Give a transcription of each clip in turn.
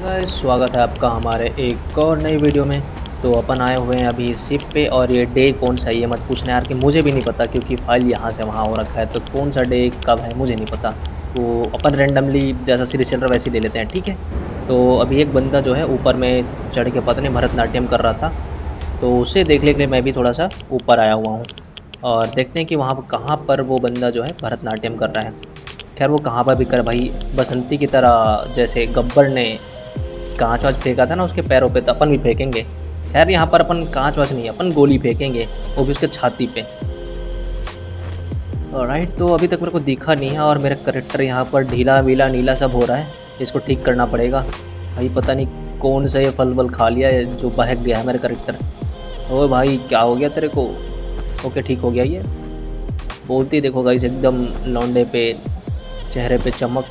Guys स्वागत है आपका हमारे एक और नई वीडियो में। तो अपन आए हुए हैं अभी सिप पे और ये डे कौन सा ये मत पूछना यार कि मुझे भी नहीं पता क्योंकि फ़ाइल यहाँ से वहाँ हो रखा है। तो कौन सा डे कब है, मुझे नहीं पता। तो अपन रेंडमली जैसा सीरीज़ चल रहा वैसे ही ले लेते हैं, ठीक है? तो अभी एक बंदा जो है ऊपर में चढ़ के पता नहीं भरतनाट्यम कर रहा था। तो उसे देखने के लिए मैं भी थोड़ा सा ऊपर आया हुआ हूँ। और देखते हैं कि वहाँ पर कहाँ पर वो बंदा जो है भरतनाट्यम कर रहा है। खैर, वो कहाँ पर भी कर, भाई, बसंती की तरह जैसे गब्बर ने कांच वाच फेंका था ना, उसके पैरों पे तो अपन भी फेंकेंगे। खैर, यहाँ पर अपन कांच वाच नहीं, अपन गोली फेंकेंगे, वो भी उसके छाती पे। राइट तो अभी तक मेरे को दिखा नहीं है और मेरा करेक्टर यहाँ पर ढीला, वीला, नीला सब हो रहा है। इसको ठीक करना पड़ेगा। भाई पता नहीं कौन सा ये फल वल खा लिया है, जो बहक गया है मेरा करेक्टर ओ भाई, क्या हो गया तेरे को? ओके ठीक हो गया ये। बोलती देखो गाइस एकदम लौंडे पे, चेहरे पे चमक।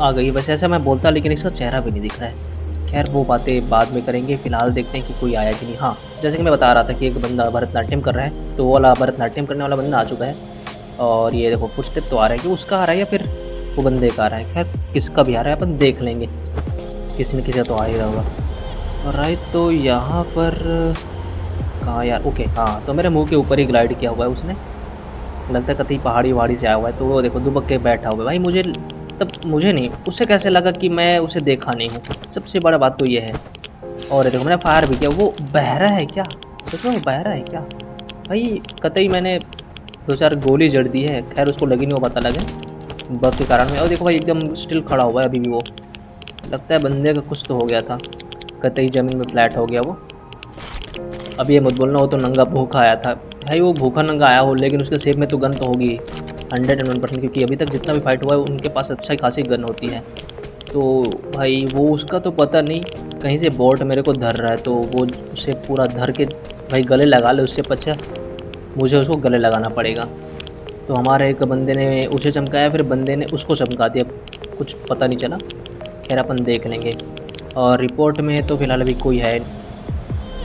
आ गई वैसे ऐसा मैं बोलता, लेकिन इसका चेहरा भी नहीं दिख रहा है। खैर, वो बातें बाद में करेंगे। फ़िलहाल देखते हैं कि कोई आया कि नहीं। हाँ जैसे कि मैं बता रहा था कि एक बंदा भरतनाट्यम कर रहा है तो वो वाला भरतनाट्यम करने वाला बंदा आ चुका है। और ये देखो फुट स्टेप तो आ रहा है कि उसका आ रहा है या फिर वो बंदे का आ रहा है। खैर, किसका भी आ रहा है, अपन देख लेंगे। किसी न किसी तो आ ही रहा होगा। और राइट तो यहाँ पर, कहाँ यार? ओके हाँ तो मेरे मुँह के ऊपर ही ग्लाइड किया हुआ है उसने। लगता है कतई पहाड़ी वहाड़ी से आया हुआ है। तो वो देखो, दुबक के बैठा हुआ है। भाई, मुझे तब मुझे नहीं उससे कैसे लगा कि मैं उसे देखा नहीं हूँ? सबसे बड़ा बात तो ये है। और देखो, मैंने फायर भी किया। वो बहरा है क्या? सच में वो बहरा है क्या? भाई, कतई मैंने दो चार गोली जड़ दी है। खैर, उसको लगी नहीं वो पता लगे। बर्फ़ के कारण में। और देखो भाई, एकदम स्टिल खड़ा हुआ है अभी भी वो। लगता है बंदे का कुछ तो हो गया था। कतई ज़मीन में फ्लैट हो गया वो। अब ये मत बोलना, वो तो नंगा भूखा आया था। भाई, वो भूखा नंगा आया हो, लेकिन उसके सेब में तो गन तो होगी हंड्रेड एंड वन परसेंट, क्योंकि अभी तक जितना भी फाइट हुआ है, उनके पास अच्छा खासी गन होती है। तो भाई, वो उसका तो पता नहीं, कहीं से बोट मेरे को धर रहा है तो वो उसे पूरा धर के भाई गले लगा ले, उससे पच्छा मुझे उसको गले लगाना पड़ेगा। तो हमारे एक बंदे ने उसे चमकाया, फिर बंदे ने उसको चमका दिया। कुछ पता नहीं चला, खैर अपन देख लेंगे। और रिपोर्ट में तो फ़िलहाल अभी कोई है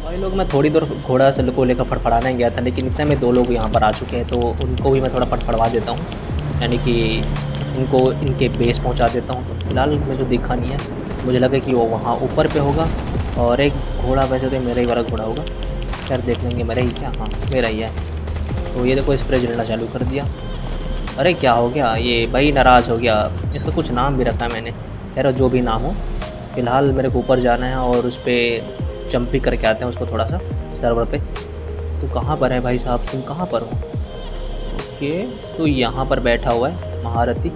भाई लोग, मैं थोड़ी देर घोड़ा से को लेकर फड़फड़ाने गया था, लेकिन इतने में दो लोग यहाँ पर आ चुके हैं तो उनको भी मैं थोड़ा फड़फड़वा देता हूँ। यानी कि इनको, इनके बेस पहुँचा देता हूँ। फ़िलहाल मुझे दिखा नहीं है, मुझे लगा कि वो वहाँ ऊपर पे होगा, और एक घोड़ा वैसे तो मेरा ही वाला घोड़ा होगा। खैर, देख लेंगे, मेरा ही क्या? हाँ मेरा ही है। तो ये देखो स्प्रे जलना चालू कर दिया। अरे, क्या हो गया? ये भाई नाराज़ हो गया। इसका कुछ नाम भी रखा है मैंने। खैर जो भी नाम हो, फ़िलहाल मेरे को ऊपर जाना है, और उस पर जंपिंग करके आते हैं उसको थोड़ा सा सर्वर पे। तो कहाँ पर है भाई साहब? तुम कहाँ पर हो? ओके तो यहाँ पर बैठा हुआ है महारथी।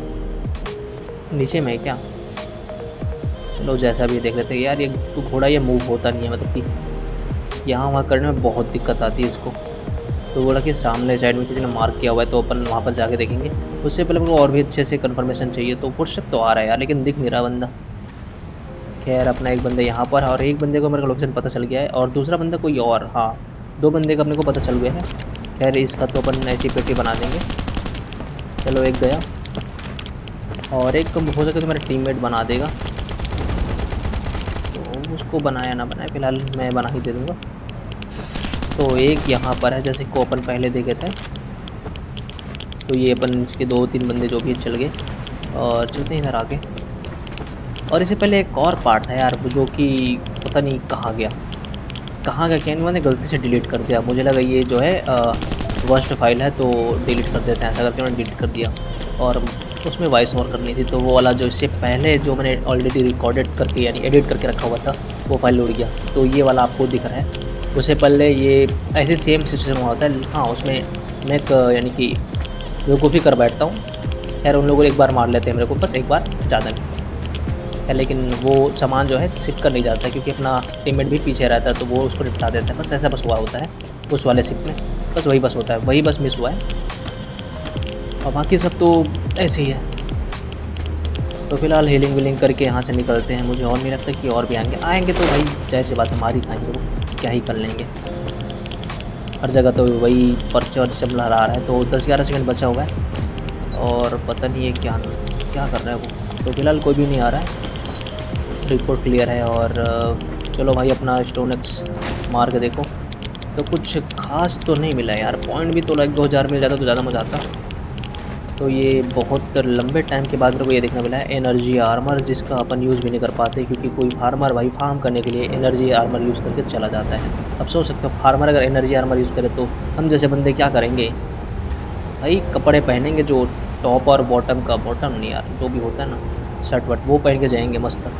नीचे में क्या? चलो जैसा भी देख लेते हैं। यार, ये तो घोड़ा ये मूव होता नहीं है मतलब कि यहाँ वहाँ करने में बहुत दिक्कत आती है इसको। तो बोला कि सामने साइड में किसी ने मार्क किया हुआ है तो अपन वहाँ पर जाके देखेंगे। उससे पहले मेरे को और भी अच्छे से कन्फर्मेशन चाहिए तो फुटस्टेप तो आ रहा है यार, लेकिन दिख नहीं रहा बंदा। खैर, अपना एक बंदा यहाँ पर है और एक बंदे को मेरे को लोकेशन पता चल गया है और दूसरा बंदा कोई और हाँ दो बंदे का अपने को पता चल गया है। खैर, इसका तो अपन ऐसी पेटी बना देंगे। चलो, एक गया। और एक हो सके तो मेरा टीममेट बना देगा। तो उसको बनाया ना बनाया, फ़िलहाल मैं बना ही दे दूँगा। तो एक यहाँ पर है, जैसे को अपन पहले देखे थे। तो ये अपन इसके दो तीन बंदे जो भी चल गए। और चलते हैं इधर आगे। और इससे पहले एक और पार्ट था यार, जो कि पता नहीं कहाँ गया। कहाँ गया क्या मैंने गलती से डिलीट कर दिया। मुझे लगा ये जो है वर्स्ट फ़ाइल है तो डिलीट कर देते हैं। ऐसा करके मैंने डिलीट कर दिया। और उसमें वॉइस ओवर करनी थी तो वो वाला जो इससे पहले जो मैंने ऑलरेडी रिकॉर्डेड करके, यानी एडिट करके रखा हुआ था, वो फ़ाइल उड़ गया। तो ये वाला आपको दिख रहा है। उससे पहले ये ऐसे सेम सिचुएशन हुआ होता है हाँ उसमें मैं यानी कि बेवकूफ़ी कर बैठता हूँ। खैर, उन लोगों को एक बार मार लेते हैं मेरे को, बस एक बार, ज़्यादा नहीं। है, लेकिन वो सामान जो है सिप कर नहीं जाता क्योंकि अपना टीममेट भी पीछे रहता है तो वो उसको निपटा देता है। बस ऐसा बस हुआ होता है, उस वाले सिप में। बस वही बस होता है, वही बस मिस हुआ है। और बाकी सब तो ऐसे ही है। तो फ़िलहाल हीलिंग वीलिंग करके यहाँ से निकलते हैं। मुझे और नहीं लगता कि और भी आएँगे। आएँगे तो भाई, ज़ाहिर सी बात हमारी खाएँगे वो। क्या ही कर लेंगे। हर जगह तो वही पर्चे और चमला रहा है तो दस ग्यारह सेकंड बचा हुआ है। और पता नहीं है क्या क्या कर रहा है वो। तो फ़िलहाल कोई भी नहीं आ रहा है। रिपोर्ट क्लियर है और चलो भाई अपना स्टोनक्स मार के देखो। तो कुछ खास तो नहीं मिला यार। पॉइंट भी तो लाइक दो हज़ार मिल जाता तो ज़्यादा मज़ा आता। तो ये बहुत लंबे टाइम के बाद मेरे को ये देखने मिला है एनर्जी आर्मर जिसका अपन यूज़ भी नहीं कर पाते क्योंकि कोई फार्मर भाई फार्म करने के लिए एनर्जी आर्मर यूज़ करके चला जाता है। अब सोच सकते हो फार्मर अगर एनर्जी आर्मर यूज़ करे तो हम जैसे बंदे क्या करेंगे? भाई कपड़े पहनेंगे जो टॉप और बॉटम का बॉटम नहीं यार, जो भी होता है ना शर्ट वर्ट वो पहन के जाएँगे मस्त।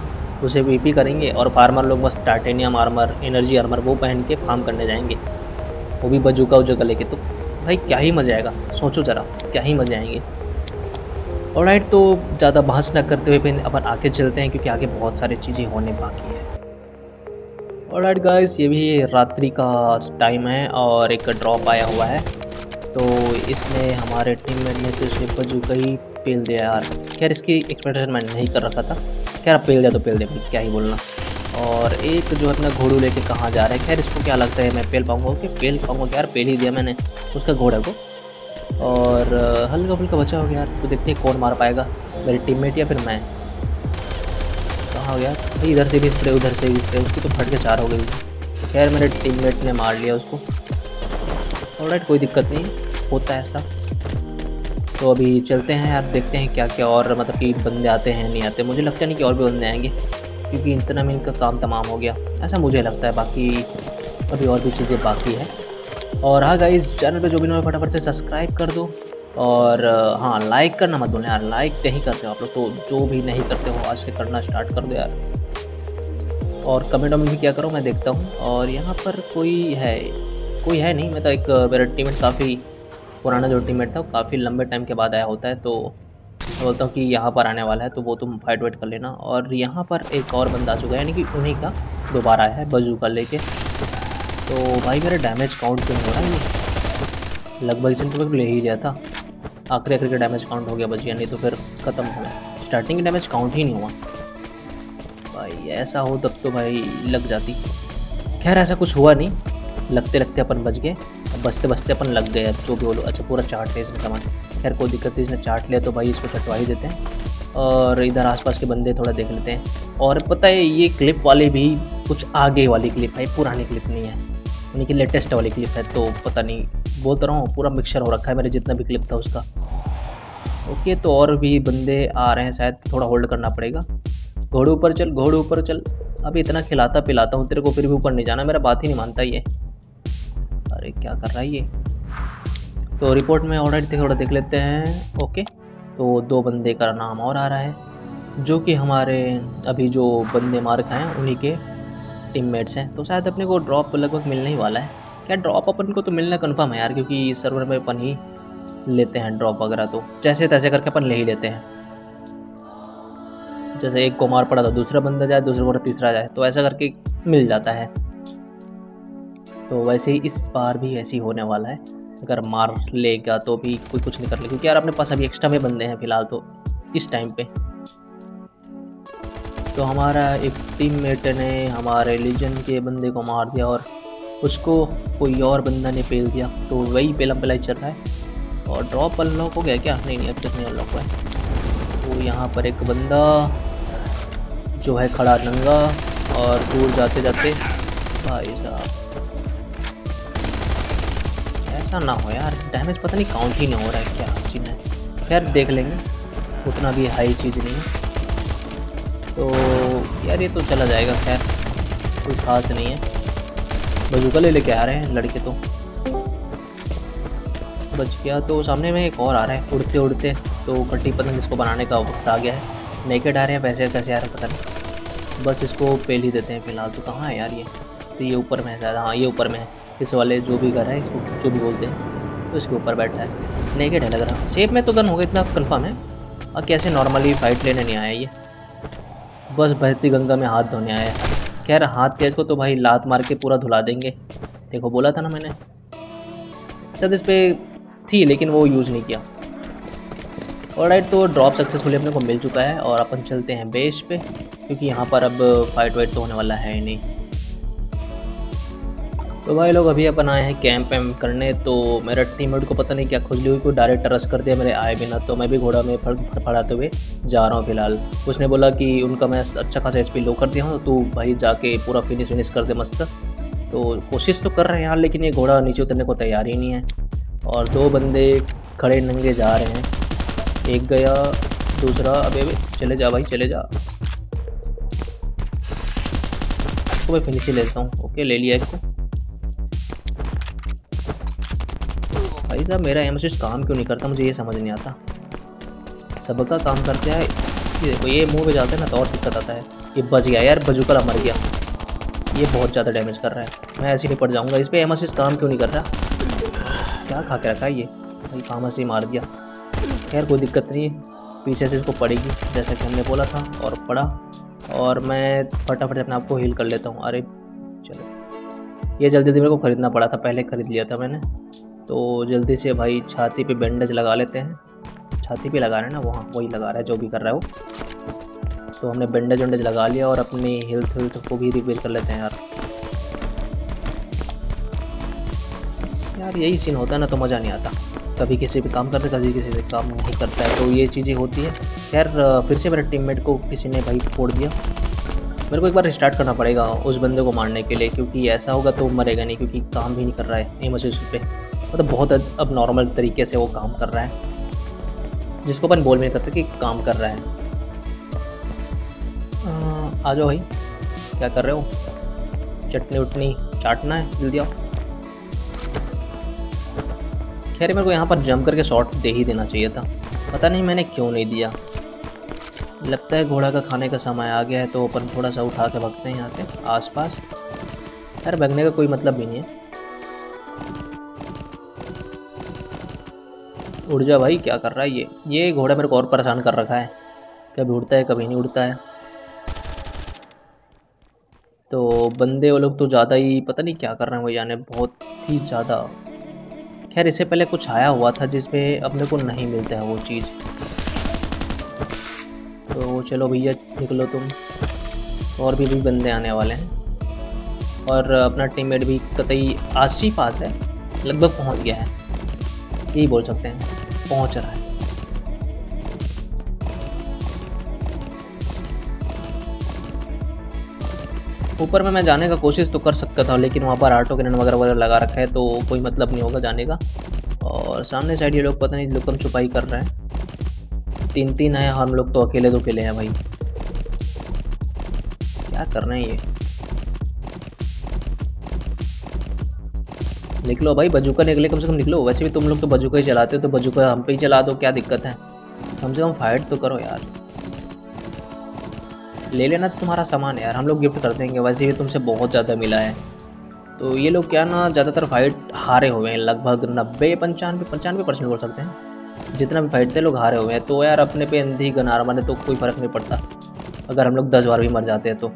उसे वीपी करेंगे और फार्मर लोग बस टाइटेनियम आर्मर एनर्जी आर्मर वो पहन के फार्म करने जाएँगे। वो भी बजूका उजूका लेके। तो भाई क्या ही मज़ा आएगा? सोचो ज़रा, क्या ही मज़े आएँगे। और राइट तो ज़्यादा बहस ना करते हुए फिर अपन आगे चलते हैं क्योंकि आगे बहुत सारी चीज़ें होने बाकी है। और राइट गाइस ये भी रात्रि का टाइम है और एक ड्रॉप आया हुआ है। तो इसमें हमारे टीममेट ने तो इसे बजूका ही पेल दिया यार। खैर, इसकी एक्सपेक्टेशन मैंने नहीं कर रखा था। खैर पेल दिया तो पेल दे क्या ही बोलना। और एक जो अपना घोड़ू लेके कहाँ जा रहा है, खैर, इसको क्या लगता है मैं पेल पाऊँगा? कि पेल पाऊँगा यार, पेल ही दिया मैंने उसका घोड़ा को। और हल्का फुल्का बचा हो गया यार। तो देखते हैं कौन मार पाएगा, मेरी टीममेट या फिर मैं। कहाँ हो गया भाई, इधर से भी स्प्रे उधर से भी स्प्रे उसकी तो फट के चार हो गई। तो खैर, मेरे टीममेट ने मार लिया उसको। और कोई दिक्कत नहीं। होता है ऐसा। तो अभी चलते हैं यार देखते हैं क्या क्या और मतलब कि बंदे आते हैं, नहीं आते। मुझे लगता नहीं कि और भी बंदे आएँगे क्योंकि इतना में इनका काम तमाम हो गया। ऐसा मुझे लगता है, बाकी अभी और भी चीज़ें बाकी है। और हाँ गाइस चैनल पे जो भी नए फटाफट से सब्सक्राइब कर दो, और हाँ लाइक करना मत बोले यार लाइक नहीं करते हो आप लोग तो जो भी नहीं करते हो, आज से करना स्टार्ट कर दो यार। और कमेंट में भी क्या करो, मैं देखता हूँ। और यहाँ पर कोई है कोई है नहीं मैं तो एक मेरा टीममेट काफ़ी पुराना जो टीममेट था, वो काफ़ी लंबे टाइम के बाद आया होता है तो मैं बोलता हूँ कि यहाँ पर आने वाला है तो वो तुम फाइट वाइट कर लेना। और यहाँ पर एक और बंदा आ चुका है, यानी कि उन्हीं का दोबारा आया है, बजू का लेके। तो भाई, मेरा डैमेज काउंट क्यों हो रहा है? लगभग इसे तो ले ही गया था। आखिरी आखिरी का डैमेज काउंट हो गया बच गया, नहीं तो फिर ख़त्म हो गया। स्टार्टिंग डैमेज काउंट ही नहीं हुआ। भाई, ऐसा हो तब तो भाई लग जाती। खैर, ऐसा कुछ हुआ नहीं। लगते लगते अपन बच गए। बचते बसते अपन लग गए अब जो भी बोलो। अच्छा पूरा चार्ट है इसमें सामान। खैर, कोई दिक्कत नहीं, इसने चाट लिया तो भाई इसको चटवा ही देते हैं। और इधर आसपास के बंदे थोड़ा देख लेते हैं। और पता है, ये क्लिप वाले भी कुछ आगे वाली क्लिप है, पुरानी क्लिप नहीं है। यानी कि लेटेस्ट वाली क्लिप है तो पता नहीं। बोलता रहा हूँ, पूरा मिक्सर हो रखा है मेरे, जितना भी क्लिप था उसका। ओके तो और भी बंदे आ रहे हैं शायद, थोड़ा होल्ड करना पड़ेगा। घोड़े ऊपर चल, घोड़े ऊपर चल। अभी इतना खिलाता पिलाता हूँ तेरे को, फिर भी ऊपर नहीं जाना। मेरा बात ही नहीं मानता ये। अरे, क्या कर रहा है ये? तो रिपोर्ट में ऑर्डर थोड़ा देख लेते हैं। ओके तो दो बंदे का नाम और आ रहा है, जो कि हमारे, अभी जो बंदे मार खाए हैं, उन्हीं के टीममेट्स हैं। तो शायद अपने को ड्रॉप लगभग मिलने ही वाला है। क्या ड्रॉप अपन को तो मिलना कन्फर्म है यार, क्योंकि सर्वर में अपन ही लेते हैं ड्रॉप वगैरह तो। जैसे तैसे करके अपन ले ही लेते हैं। जैसे एक को मार पड़ा था दूसरा बंदा जाए, दूसरा बंदा तीसरा जाए तो ऐसा करके मिल जाता है। तो वैसे ही इस बार भी ऐसी होने वाला है। अगर मार लेगा तो भी कोई कुछ नहीं कर लेगा, क्योंकि यार अपने पास अभी एक्स्ट्रा में बंदे हैं फ़िलहाल तो इस टाइम पे। तो हमारा एक टीममेट ने हमारे लीजन के बंदे को मार दिया और उसको कोई और बंदा ने पेल दिया तो वही पेलम पेलाई चल रहा है। और ड्रॉप अनलॉक हो गया क्या? नहीं नहीं, अब तक नहीं अनलॉक हुआ है। तो यहाँ पर एक बंदा जो है खड़ा नंगा और दूर जाते जाते भाई साहब। ऐसा ना हो यार डैमेज पता नहीं काउंट ही नहीं हो रहा है क्या चीज़ है खैर, देख लेंगे, उतना भी हाई चीज़ नहीं है। तो यार, ये तो चला जाएगा, खैर, कोई खास नहीं है। बजूका ले लेके आ रहे हैं, लड़के तो। बच गया तो सामने में एक और आ रहा है उड़ते उड़ते तो कट्टी पतंग इसको बनाने का वक्त आ गया है। नेकेड आ रहे हैं पैसे, कैसे आ रहे हैं पता नहीं। बस इसको पेल ही देते हैं फ़िलहाल तो। कहाँ है यार ये? तो ये ऊपर में है शायद हाँ ये ऊपर में है। इस वाले जो भी घर है, इसको जो भी बोलते हैं तो इसके ऊपर बैठा है। नेकेड है लग रहा सेप में तो गन होगा इतना कन्फर्म है। और कैसे नॉर्मली फाइट लेने नहीं आया ये? बस बहती गंगा में हाथ धोने आया है। खैर हाथ के इसको तो भाई लात मार के पूरा धुला देंगे। देखो, बोला था ना मैंने। शायद इस पर थी, लेकिन वो यूज़ नहीं किया। और राइट तो ड्रॉप सक्सेसफुली अपने को मिल चुका है और अपन चलते हैं बेस पे, क्योंकि यहाँ पर अब फाइट वाइट तो होने वाला है ही नहीं। तो भाई लोग अभी अपन आए हैं कैंप वैम्प करने तो मेरा टीममेट को पता नहीं क्या खुजली हुई, कोई डायरेक्ट रस कर दिया मेरे आए बिना तो मैं भी घोड़ा में फड़, फड़फड़ाते हुए जा रहा हूँ फ़िलहाल। उसने बोला कि उनका मैं अच्छा खासा एच लो कर दिया हूँ तो भाई जाके पूरा फिनिश विनिश कर दे मस्त। तो कोशिश तो कर रहे हैं यार, लेकिन ये घोड़ा नीचे उतरने को तैयार ही नहीं है। और दो बंदे खड़े नंगे जा रहे हैं। एक गया, दूसरा, अबे अबे, चले जा भाई, चले जा। इसको मैं फिनिश ही लेता हूँ। ओके, ले लिया इसको। भाई साहब, मेरा एम काम क्यों नहीं करता? मुझे ये समझ नहीं आता। सबका काम करते हैं। ये देखो, ये मुँह पे जाते हैं ना तो और दिक्कत आता है। ये बच गया यार, बजूकला मर गया। ये बहुत ज़्यादा डैमेज कर रहा है। मैं ऐसे ही पड़ जाऊँगा। इस पर एम काम क्यों नहीं कर रहा? क्या खा के रखा है ये? भाई, काम से ही मार दिया। खैर, कोई दिक्कत नहीं। पीछे से इसको पड़ेगी, जैसा कि हमने बोला था, और पड़ा। और मैं फटाफट अपने आप को हील कर लेता हूँ। अरे, चलो। ये जल्दी जल्दी मेरे को ख़रीदना पड़ा था। पहले ख़रीद लिया था मैंने। तो जल्दी से भाई छाती पे बैंडेज लगा लेते हैं। छाती पे लगा रहे हैं ना, वहाँ, वही लगा रहा है, जो भी कर रहा है वो। तो हमने बैंडेज वेंडेज लगा लिया और अपनी हेल्थ वेल्थ को भी रिपेयर कर लेते हैं यार। यार, यही सीन होता है ना तो मज़ा नहीं आता। कभी किसी भी काम करते, कभी किसी से काम नहीं करता है तो ये चीज़ें होती है। खैर, फिर से मेरे टीममेट को किसी ने भाई फोड़ दिया। मेरे को एक बार स्टार्ट करना पड़ेगा उस बंदे को मारने के लिए, क्योंकि ऐसा होगा तो मरेगा नहीं, क्योंकि काम भी नहीं कर रहा है एस पे। मतलब बहुत अब नॉर्मल तरीके से वो काम कर रहा है। जिसको अपन बोल नहीं करते कि काम कर रहा है। आ जाओ भाई, क्या कर रहे हो? चटनी उटनी चाटना है, जल्दी आओ। खैर, मेरे को यहाँ पर जम करके शॉट दे ही देना चाहिए था। पता नहीं मैंने क्यों नहीं दिया। लगता है घोड़ा का खाने का समय आ गया है तो अपन थोड़ा सा उठा के भगते हैं यहाँ से आसपास। यार भगने का कोई मतलब भी नहीं है। उड़ जा भाई, क्या कर रहा है ये? ये घोड़ा मेरे को और परेशान कर रखा है। कभी उड़ता है, कभी नहीं उड़ता है। तो बंदे वो लोग तो ज़्यादा ही, पता नहीं क्या कर रहे हैं वो यानी बहुत ही ज़्यादा। खैर, इससे पहले कुछ आया हुआ था जिसमें अपने को नहीं मिलता है वो चीज़। तो चलो भैया, निकलो तुम। और भी भी बंदे आने वाले हैं। और अपना टीममेट भी कतई आस ही पास है, लगभग पहुँच गया है। यही बोल सकते हैं। पहुँच रहा है। ऊपर में मैं जाने का कोशिश तो कर सकता था, लेकिन वहाँ पर ऑटो कैनन वगैरह वगैरह लगा रखा है तो कोई मतलब नहीं होगा जाने का। और सामने साइड ये लोग पता नहीं लुकम छुपाई कर रहे हैं। तीन तीन है, हम लोग तो अकेले तो अकेले हैं भाई। क्या कर रहे हैं ये? निकलो भाई बजूका निकले, कम से कम निकलो। वैसे भी तुम लोग तो बजूका ही चलाते हो तो बजूका हम पे ही चला दो, क्या दिक्कत है? कम से कम फाइट तो करो यार। ले लेना तुम्हारा सामान यार, हम लोग गिफ्ट कर देंगे, वैसे भी तुमसे बहुत ज़्यादा मिला है। तो ये लोग क्या ना, ज़्यादातर फाइट हारे हुए हैं, लगभग नब्बे, पंचानवे पंचानवे परसेंट बोल सकते हैं। जितना भी फाइट थे, लोग हारे हुए हैं। तो यार अपने पे अंधी गनार मारे तो कोई फ़र्क नहीं पड़ता। अगर हम लोग दस बार भी मर जाते हैं तो।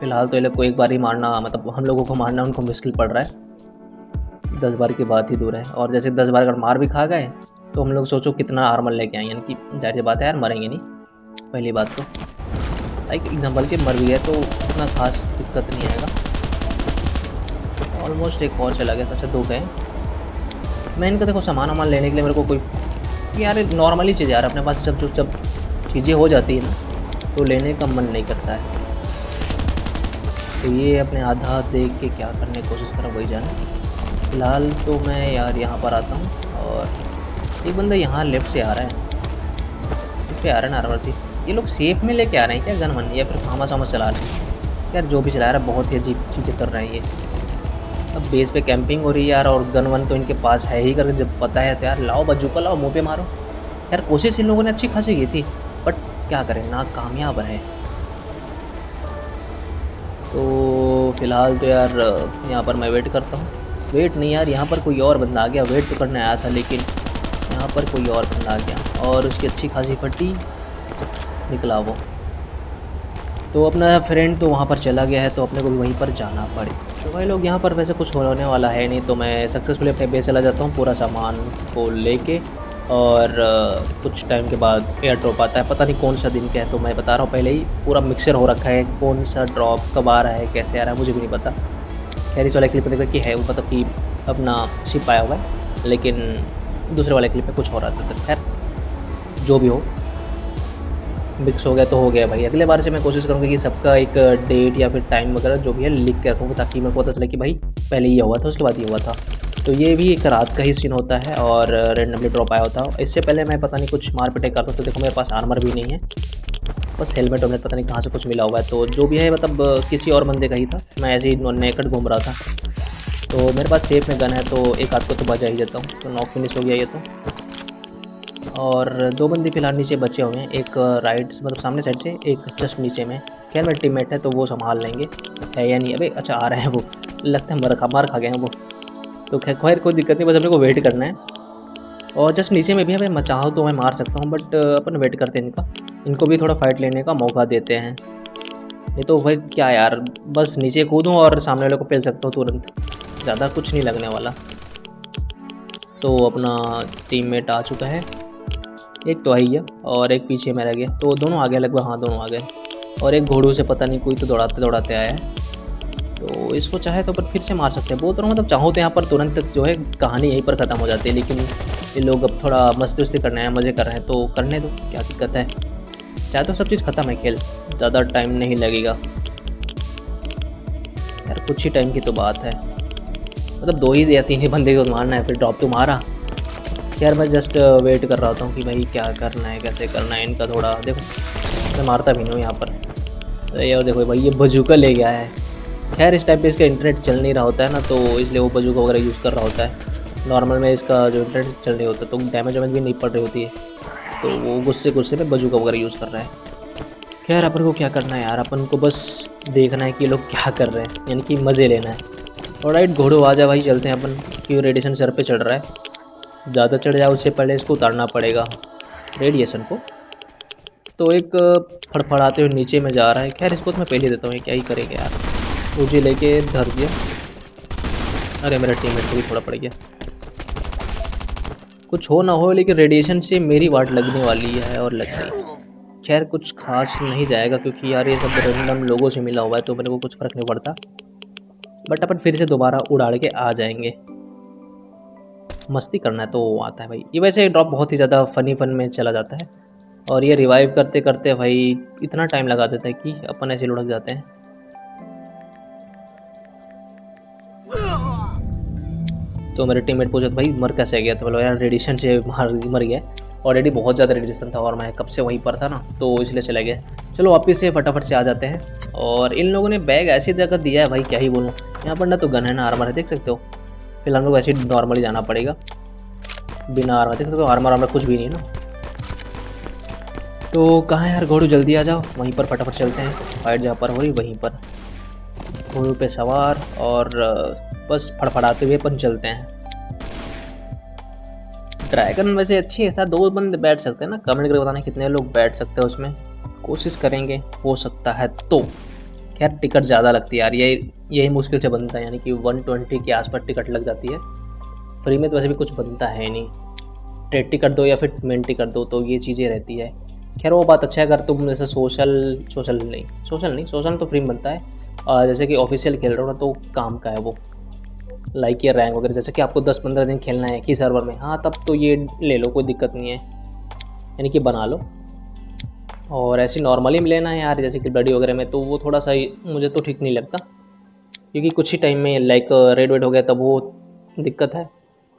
फ़िलहाल तो ये लोग को एक बार ही मारना मतलब हम लोगों को मारना उनको मुश्किल पड़ रहा है। दस बार की बात ही दूर है। और जैसे दस बार अगर मार भी खा गए तो हम लोग सोचो कितना आर्मर लेके आए, यानी कि ज़ाहिर बात है यार, मरेंगे नहीं। पहली बात तो। लाइक एग्ज़ाम्पल के मर भी है तो उतना खास दिक्कत नहीं आएगा। ऑलमोस्ट एक और चला गया अच्छा दो गए। मैं इनका देखो सामान वामान लेने के लिए मेरे को कोई यार नॉर्मली चीज़ यार, अपने पास जब जो जब चीज़ें हो जाती है ना तो लेने का मन नहीं करता है। तो ये अपने आधा देख के क्या करने की कोशिश करा, वही जाना। फ़िलहाल तो मैं यार यहाँ पर आता हूँ और एक बंदा यहाँ लेफ़्ट से आ रहा है। इस पर आ रहा है नारावर्ती। थी ये लोग सेफ़ में लेके आ रहे हैं क्या? गन मन या फिर फामस वामस चला रहे हैं। यार जो भी चला रहा है, बहुत ही अजीब चीज़ें कर रहे हैं ये। अब बेस पे कैंपिंग हो रही है यार और गन वन तो इनके पास है ही करके जब पता है तो यार, लाओ बजूका, लाओ मुँह पे मारो। यार कोशिश इन लोगों ने अच्छी खासी की थी बट क्या करें ना कामयाब रहे। तो फ़िलहाल तो यार, यहाँ पर मैं वेट करता हूँ। वेट नहीं यार, यहाँ पर कोई और बंदा आ गया। वेट तो करने आया था, लेकिन यहाँ पर कोई और बंदा आ गया। और उसकी अच्छी खासी फटी निकला वो। तो अपना फ्रेंड तो वहाँ पर चला गया है तो अपने को भी वहीं पर जाना पड़े। तो भाई लोग, यहाँ पर वैसे कुछ होने वाला है नहीं तो मैं सक्सेसफुली अपने बेस चला जाता हूँ, पूरा सामान को लेके। और कुछ टाइम के बाद एयर ड्रॉप आता है। पता नहीं कौन सा दिन का है तो मैं बता रहा हूँ, पहले ही पूरा मिक्सर हो रखा है। कौन सा ड्रॉप कब आ रहा है, कैसे आ रहा है, मुझे भी नहीं पता। खैर, इस वाले क्लिप देखा कि है वो मतलब कि अपना शिप आया हुआ है, लेकिन दूसरे वाले क्लिप में कुछ हो रहा था तो खैर, जो भी हो मिक्स हो गया तो हो गया भाई। अगले बार से मैं कोशिश करूँगा कि सबका एक डेट या फिर टाइम वगैरह जो भी है, लिख के रखूँगा, ताकि को पता चले कि भाई, पहले ये हुआ था, उसके बाद ये हुआ था। तो ये भी एक रात का ही सीन होता है और रेंडमली ड्रॉप आया होता है। इससे पहले मैं पता नहीं कुछ मार पिटे करता तो देखो मेरे पास आर्मर भी नहीं है। बस हेलमेट वेलमेट पता नहीं कहाँ से कुछ मिला हुआ है। तो जो भी है मतलब किसी और बंदे का ही था। मैं ऐसे ही नेकट घूम रहा था। तो मेरे पास सेफ़ में गन है तो एक आध को तो बचा ही देता हूँ। तो नॉक फिनिश हो गया ये तो। और दो बंदे फ़िलहाल नीचे बचे हुए हैं। एक राइट मतलब सामने साइड से, एक जस्ट नीचे में। खैर, मेरे टीममेट है तो वो संभाल लेंगे। है या नहीं? अबे अच्छा आ रहे हैं वो। लगता है मर खा मार खा गए हैं वो। तो खैर, कोई दिक्कत नहीं, बस अपने को वेट करना है। और जस्ट नीचे में भी हमें मैं चाहो तो मैं मार सकता हूँ बट अपन वेट करते हैं इनका। इनको भी थोड़ा फाइट लेने का मौका देते हैं। नहीं तो भाई क्या यार, बस नीचे कूदूँ और सामने वाले को पेल सकता हूँ तुरंत। ज़्यादा कुछ नहीं लगने वाला। तो अपना टीममेट आ चुका है। एक तो आई है और एक पीछे में रह गया। तो दोनों आ गए लगभग हाँ दोनों आ गए और एक घोड़ों से पता नहीं कोई तो दौड़ाते दौड़ाते आया है। तो इसको चाहे तो पर फिर से मार सकते हैं। बोल रहा हूँ मतलब चाहो तो यहाँ पर तुरंत तक जो है कहानी यहीं पर ख़त्म हो जाती है लेकिन ये लोग अब थोड़ा मस्ती वस्ती करने हैं मज़े कर रहे हैं तो करने दो क्या दिक्कत है? चाहे तो सब चीज़ ख़त्म है खेल ज़्यादा टाइम नहीं लगेगा। यार कुछ ही टाइम की तो बात है। मतलब दो ही या तीन ही बंदे को मारना है फिर ड्रॉप तो मारा। यार मैं जस्ट वेट uh, कर रहा था कि भाई क्या करना है कैसे करना है इनका थोड़ा देखो मैं मारता भी नहीं हूँ यहाँ पर। तो यार देखो भाई ये बजूका ले गया है। खैर, इस टाइप पे इसका इंटरनेट चल नहीं रहा होता है ना तो इसलिए वो बजूका वगैरह यूज़ कर रहा होता है। नॉर्मल में इसका जो इंटरनेट चल रही होता है तो डैमेज वैमेज भी नहीं पड़ रही होती है। तो वो गुस्से गुस्से में बजूका वगैरह यूज़ कर रहा है। खैर, अपन को क्या करना है यार, अपन को बस देखना है कि लोग क्या कर रहे हैं, यानी कि मज़े लेना है। और राइट घोड़ो, आ जाए भाई, चलते हैं अपन, क्यों रेडिएशन सर पे चढ़ रहा है। ज़्यादा चढ़ जाए उससे पहले इसको उतारना पड़ेगा। रेडिएशन को। तो एक फड़फड़ाते हुए नीचे में जा रहा है। खैर, इसको तो मैं पहले देता हूँ क्या ही करेंगे यार। मुझे लेके धर दिया। अरे, मेरा टीममेट को भी थोड़ा पड़ गया। कुछ हो ना हो, लेकिन रेडिएशन से मेरी वाट लगने वाली है और लग गई खैर, कुछ खास नहीं जाएगा, क्योंकि यार ये सब रेंडम लोगों से मिला हुआ है तो मेरे को कुछ फ़र्क नहीं पड़ता। बट अपन फिर से दोबारा उड़ाड़ के आ जाएँगे। मस्ती करना है तो आता है भाई। ये वैसे ड्रॉप बहुत ही ज़्यादा फ़नी फन में चला जाता है। और ये रिवाइव करते करते भाई, इतना टाइम लगा देता है कि अपन ऐसे लुढ़क जाते हैं। तो मेरे टीममेट पूछा, भाई, मर कैसे गया? तो बोलो, यार रेडिएशन से मार, मर गया। ऑलरेडी बहुत ज़्यादा रेडिएशन था और मैं कब से वहीं पर था ना तो इसलिए चले गए चलो, वापस से फटाफट से आ जाते हैं। और इन लोगों ने बैग ऐसी जगह दिया है, भाई, क्या ही बोलूँ? यहाँ पर ना तो गन है, ना आर्मर है, देख सकते हो। फ़िलहाल हम लोग ऐसे नॉर्मली जाना पड़ेगा। बिना आर्मर देख सकते हो आर्मर आर्मर कुछ भी नहीं ना। तो कहाँ यार, घोड़ू, जल्दी आ जाओ। वहीं पर फटाफट चलते हैं। फाइट जहाँ पर हो रही वहीं पर। घोड़ू पे सवार और बस फड़फड़ाते हुए अपन चलते हैं। ड्रैगन वैसे अच्छी है सर दो बंदे बैठ सकते हैं ना। कमेंट करके बताना कितने लोग बैठ सकते हैं उसमें। कोशिश करेंगे, हो सकता है तो। खैर टिकट ज़्यादा लगती है यार यही यही मुश्किल से बनता है, यानी कि 120 के आसपास टिकट लग जाती है। फ्री में तो वैसे भी कुछ बनता है नहीं। ट्रेड टिकट दो या फिर मेन टिकट दो तो ये चीज़ें रहती है। खैर, वो बात अच्छा है, अगर तुम जैसे सोशल सोशल नहीं सोशल नहीं सोशल तो फ्री में बनता है। जैसे कि ऑफिशियल खेल रहे हो ना तो काम का है वो। लाइक या रैंक वगैरह, जैसे कि आपको दस पंद्रह दिन खेलना है कि सर्वर में हाँ तब तो ये ले लो, कोई दिक्कत नहीं है। यानी कि बना लो। और ऐसे नॉर्मली में लेना है यार, जैसे कि ब्लडी वगैरह में तो वो थोड़ा सा मुझे तो ठीक नहीं लगता। क्योंकि कुछ ही टाइम में लाइक रेड वेड हो गया, तब वो दिक्कत है।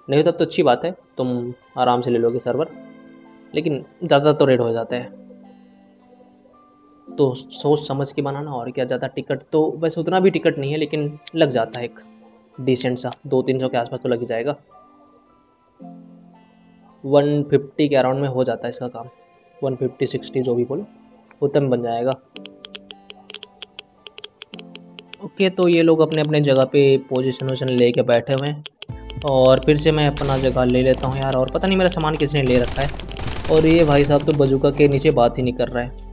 नहीं तब तो अच्छी बात है, तुम आराम से ले लोगे सर्वर लेकिन ज़्यादा तो रेड हो जाता है। तो सोच समझ के बनाना, और क्या ज़्यादा टिकट तो वैसे उतना भी टिकट नहीं है, लेकिन लग जाता है एक। डिसेंट सा दो तीन सौ के आसपास तो लग ही जाएगा। वन फिफ्टी के अराउंड में हो जाता है इसका काम। वन फिफ्टी सिक्सटी जो भी बोलो उतना में बन जाएगा। ओके तो ये लोग अपने अपने जगह पे पोजीशन वोजिशन लेके बैठे हुए हैं। और फिर से मैं अपना जगह ले लेता हूँ यार, और पता नहीं मेरा सामान किसने ले रखा है। और ये भाई साहब तो बजूका के नीचे बात ही नहीं कर रहा है।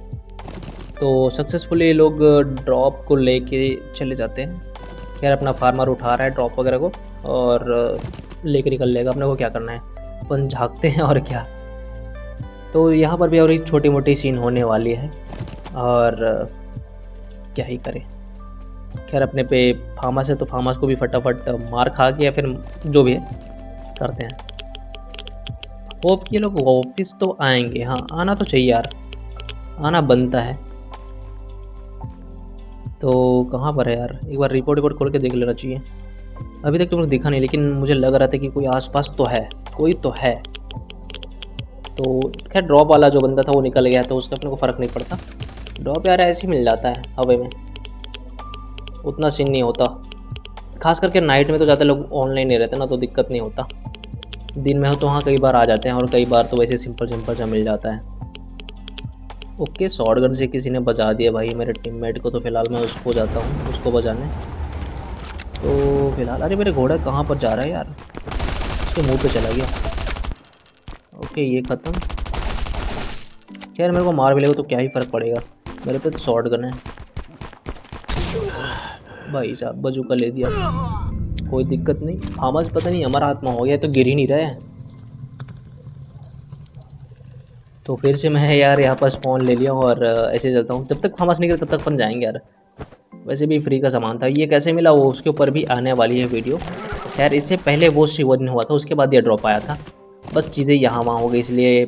तो सक्सेसफुली लोग ड्रॉप को लेके चले जाते हैं। खैर अपना फार्मर उठा रहा है ड्रॉप वगैरह को और लेके निकल लेगा। अपने को क्या करना है? अपन झाँकते हैं और क्या? तो यहाँ पर भी और एक छोटी मोटी सीन होने वाली है और क्या ही करें? खैर, अपने पे फार्मस है तो फार्मस को भी फटाफट मार खा के या फिर जो भी है, करते हैं। होप कि लोग वापिस तो आएँगे। हाँ आना तो चाहिए यार। आना बनता है। तो कहाँ पर है यार? एक बार रिपोर्ट रिपोर्ट खोल के देख लेना चाहिए। अभी तक तो मुझे दिखा नहीं, लेकिन मुझे लग रहा था कि कोई आसपास तो है, कोई तो है। तो खैर ड्रॉप वाला जो बंदा था वो निकल गया तो उसका अपने को फ़र्क नहीं पड़ता। ड्रॉप यार ऐसे ही मिल जाता है, हवे में। उतना सीन नहीं होता। खास करके नाइट में तो ज़्यादा लोग ऑनलाइन नहीं रहते ना तो दिक्कत नहीं होता। दिन में हो तो हाँ कई बार आ जाते हैं, और कई बार तो वैसे सिंपल सिंपल सा मिल जाता है। ओके शॉर्ट गन से किसी ने बजा दिया भाई मेरे टीममेट को तो फ़िलहाल मैं उसको जाता हूँ, उसको बजाने। तो फ़िलहाल, अरे मेरे घोड़ा कहाँ पर जा रहा है यार? उसके मुँह पे चला गया। ओके, ये ख़त्म। खैर मेरे को मार मिलेगा तो क्या ही फ़र्क पड़ेगा? मेरे पे तो शॉर्ट गन है। भाई साहब, बजूका ले दिया। कोई दिक्कत नहीं। फामस पता नहीं हमारा हाथ में हो गया तो गिर ही नहीं रहा है। तो फिर से मैं यार यहाँ पर स्पॉन ले लिया और ऐसे चलता हूँ। जब तक फामस नहीं तब तक अपन जाएँगे यार। वैसे भी फ्री का सामान था। ये कैसे मिला, वो उसके ऊपर भी आने वाली है वीडियो खैर, इससे पहले वो शिवन हुआ था, उसके बाद ये ड्रॉप आया था। बस चीज़ें यहाँ वहाँ हो गई, इसलिए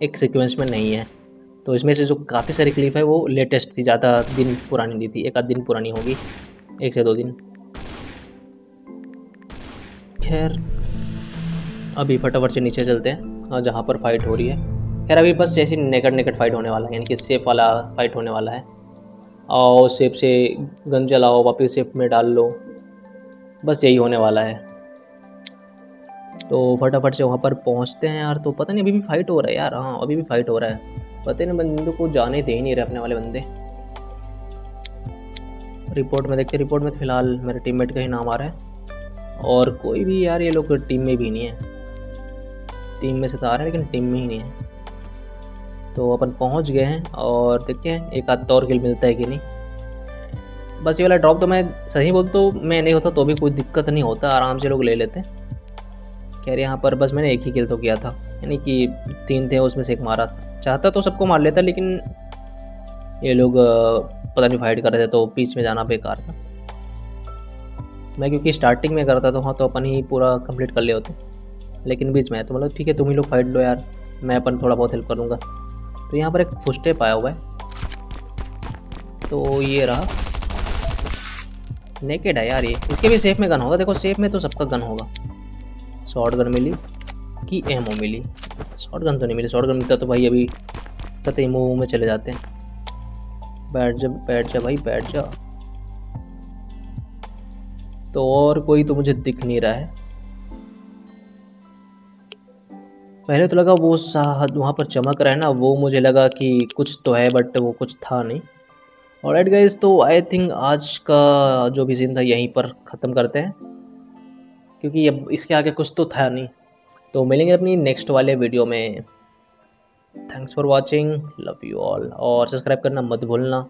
एक सिक्वेंस में नहीं है। तो इसमें से जो काफ़ी सारी क्लिप है, वो लेटेस्ट थी। ज़्यादा दिन पुरानी नहीं थी। एक आध दिन पुरानी होगी। एक से दो दिन। खैर, अभी फटाफट से नीचे चलते हैं। जहाँ पर फाइट हो रही है। खैर अभी बस जैसे नेकट नेकट फाइट होने वाला है, यानी कि सेफ़ वाला फाइट होने वाला है। आओ सेफ़ से गन चलाओ वापस सेफ़ में डाल लो। बस यही होने वाला है। तो फटाफट से वहाँ पर पहुँचते हैं यार। तो पता नहीं, अभी भी फाइट हो रहा है यार। हाँ अभी भी फाइट हो रहा है। पता नहीं, बंदे को जाने दे ही नहीं रहे अपने वाले बंदे। रिपोर्ट में देखते रिपोर्ट में तो फ़िलहाल मेरे टीममेट का ही नाम आ रहा है। और कोई भी यार, ये लोग टीम में भी नहीं है। टीम में से तो आ रहा है, लेकिन टीम में ही नहीं है। तो अपन पहुँच गए हैं और देखते हैं एक आध और किल मिलता है कि नहीं। बस ये वाला ड्रॉप तो मैं सही बोल तो मैं नहीं होता तो भी कोई दिक्कत नहीं होता, आराम से लोग ले लेते हैं। खैर, यहाँ पर बस मैंने एक ही किल तो किया था, यानी कि तीन थे, उसमें से एक मारा चाहता तो सबको मार लेता, लेकिन ये लोग पता नहीं फाइट कर रहे थे तो बीच में जाना बेकार था। मैं क्योंकि स्टार्टिंग में करता था वहाँ तो अपन ही पूरा कंप्लीट कर ले होते। लेकिन बीच में है तो मतलब ठीक है, तुम ही लोग फाइट लो यार, मैं अपन थोड़ा बहुत हेल्प करूँगा तो यहाँ पर एक फुस्टेप आया हुआ है। तो ये रहा। नेकेड है यार ये। इसके भी सेफ़ में गन होगा। देखो सेफ़ में तो सबका गन होगा। शॉर्ट गन मिली कि एमओ मिली। शॉर्ट गन तो नहीं मिली। शॉर्ट गन मिलता तो भाई अभी तथा एमओ में चले जाते हैं। बैठ जा बैठ जा भाई बैठ जा तो और कोई तो मुझे दिख नहीं रहा है। पहले तो लगा वो साहब वहाँ पर चमक रहा है ना, वो मुझे लगा कि कुछ तो है बट वो कुछ था नहीं। और राइट गाइज़ तो आई थिंक आज का जो भी सीन था यहीं पर ख़त्म करते हैं, क्योंकि अब इसके आगे कुछ तो था नहीं। तो मिलेंगे अपनी नेक्स्ट वाले वीडियो में। Thanks for watching love you all और सब्सक्राइब करना मत भूलना।